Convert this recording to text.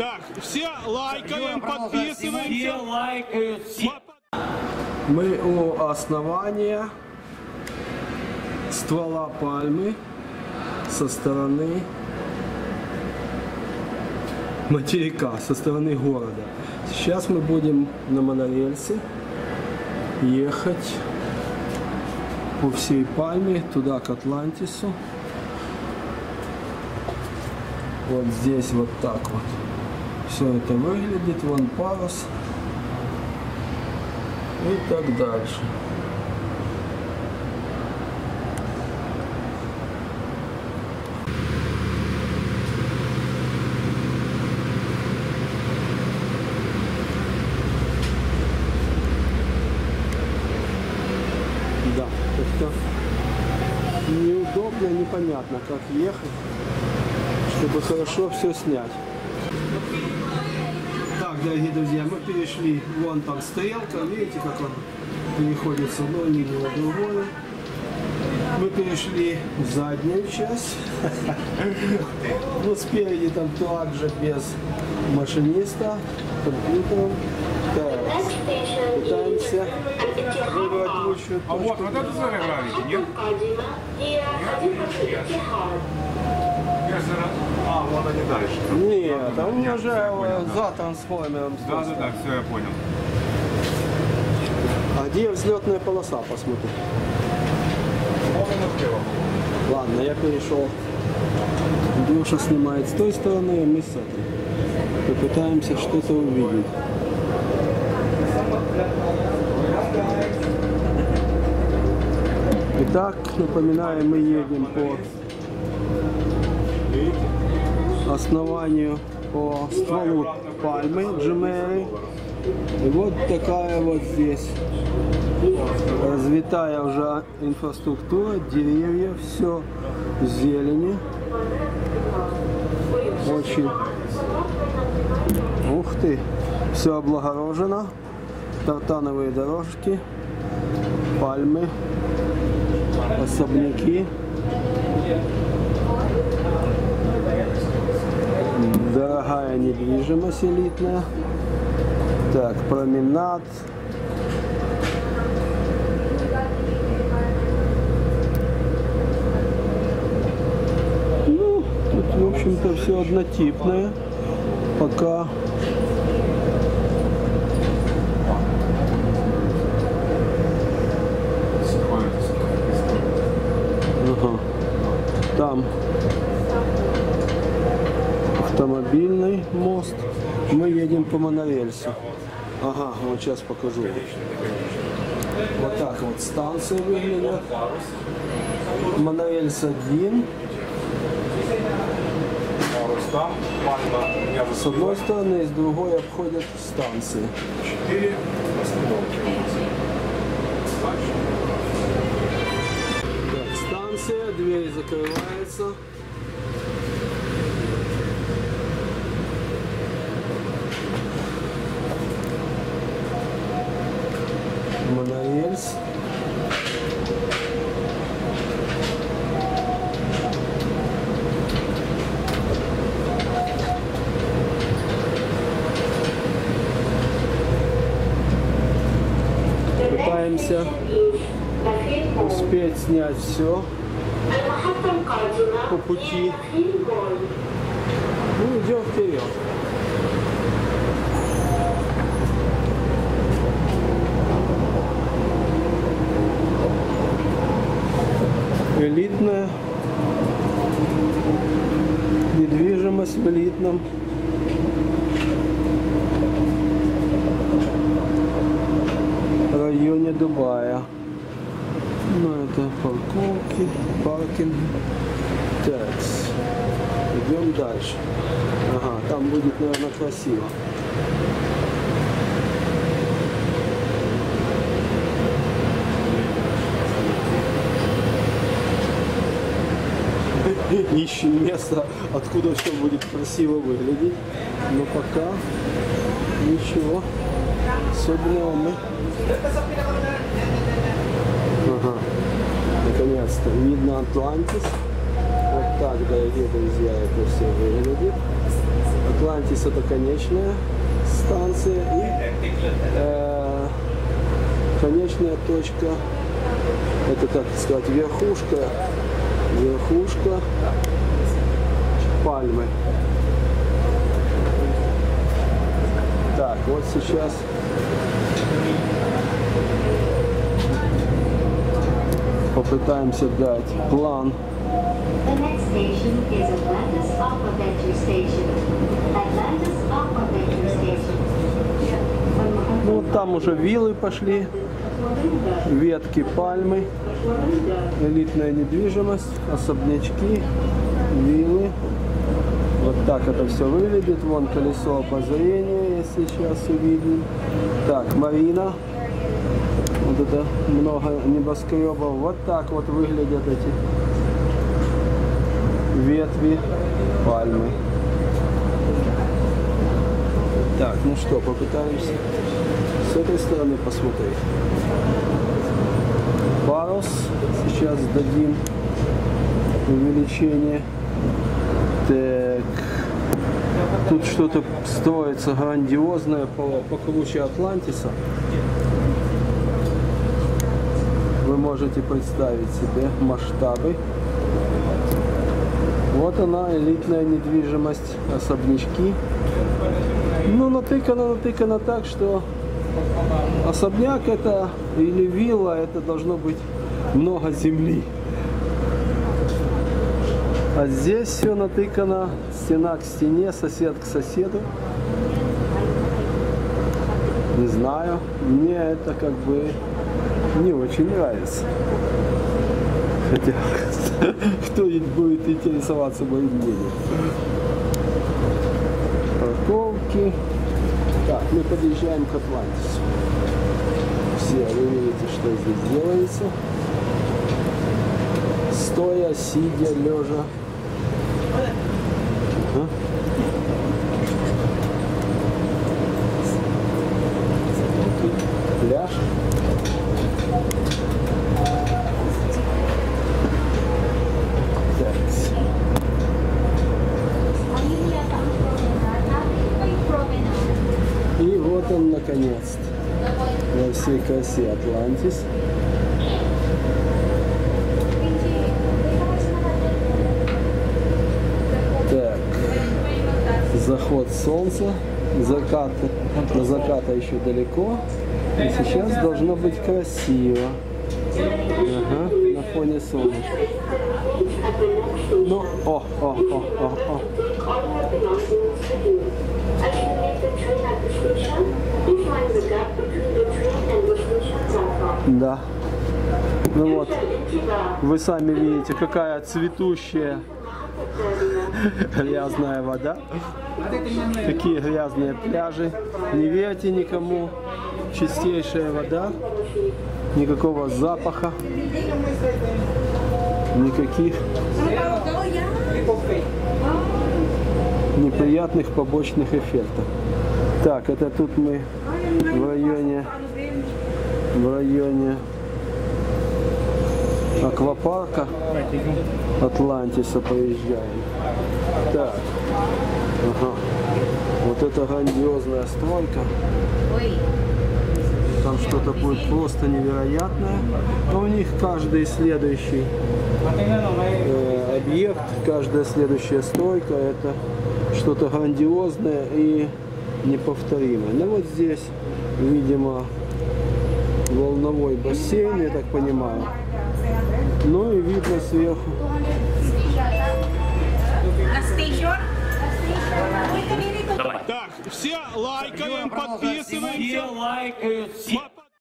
Так, все лайкаем, подписываемся. Все лайкают, все Мы у основания ствола пальмы со стороны материка, со стороны города. Сейчас мы будем на монорельсе ехать по всей пальме туда к Атлантису. Вот здесь вот так вот. Все это выглядит. Вон парус и так дальше. Да, как-то неудобно, непонятно, как ехать, чтобы хорошо все снять. Дорогие друзья, мы перешли, вон там стрелка, видите, как он переходит с одной линии на другую. Мы перешли в заднюю часть. Ну, спереди там также без машиниста, компьютером. Так, пытаемся выбрать лучшую А вот, вот это загравите, нет? А, вот они дальше. Нет, а у меня же э, за трансформером Да, да, да, все, я понял. А где взлетная полоса, посмотри. Вот оно слева. Ладно, я перешел. Леша снимает с той стороны, а мы с этой. Попытаемся что-то увидеть. Итак, напоминаю, мы едем по основанию, по стволу пальмы Джимери. И вот такая вот здесь развитая уже инфраструктура, деревья, все в зелени. Очень. Ух ты! Все облагорожено. Тартановые дорожки, пальмы, особняки. Дорогая недвижимость элитная. Так, променад. Ну, тут, в общем-то, все однотипное. Пока. Там автомобильный мост. Мы едем по монорельсу. Ага, вот сейчас покажу. Вот так вот станция выглядит. Монорельс 1. Парус там, пальма у меня С одной стороны, с другой обходят станции. 4 остановки у нас. Так, станция, дверь закрывается. Монорельс. Пытаемся успеть снять все по пути. Ну, идем вперед. Элитная недвижимость в элитном районе Дубая. Ну, это парковки, паркинг. Так, идем дальше. Ага, там будет, наверное, красиво. Ищем место, откуда все будет красиво выглядеть. Но пока ничего особенного мы Ага. Наконец-то видно Атлантис. Вот так, дорогие друзья, это все выглядит. Атлантис это конечная станция и э, конечная точка, это как сказать верхушка, верхушка пальмы. Так, вот сейчас попытаемся дать план. Ну, вот там уже виллы пошли, ветки пальмы, элитная недвижимость, особнячки, виллы. Вот так это все выглядит. Вон колесо обозрения, если сейчас увидим. Так, Марина. Это много небоскребов. Вот так вот выглядят эти ветви пальмы. Так, ну что, попытаемся с этой стороны посмотреть. Парус. Сейчас дадим увеличение. Так. Тут что-то строится грандиозное по, по Атлантиса. Можете представить себе масштабы. Вот она, элитная недвижимость, особнячки. Ну, натыкано, натыкано так, что особняк это или вилла, это должно быть много земли. А здесь все натыкано, стена к стене, сосед к соседу. Не знаю, мне это как бы не очень нравится. Хотя, кто ведь будет интересоваться моим мнением? Парковки. Так, мы подъезжаем к Атлантису. Все, вы видите, что здесь делается. Стоя, сидя, лежа. Ага. Пляж. Так. И вот он наконец-то. Всей красе Атлантис. Так. Заход солнца. Закат. До заката еще далеко. И сейчас должно быть красиво. Ага, на фоне солнышка. Ну, о, о, о, о, о. Да. Ну вот, вы сами видите, какая цветущая грязная вода. Какие грязные пляжи. Не верьте никому. Чистейшая вода. Никакого запаха. Никаких неприятных побочных эффектов. Так, это тут мы в районе в районе аквапарка Атлантиса поезжаем. Так, ага. Вот это грандиозная стройка. Там что-то будет просто невероятное. Но у них каждый следующий э, объект, каждая следующая стройка это что-то грандиозное и неповторимое. Ну вот здесь, видимо, волновой бассейн, я так понимаю. Ну и видно сверху. Так, все лайкаем, подписываемся. Все лайкают, все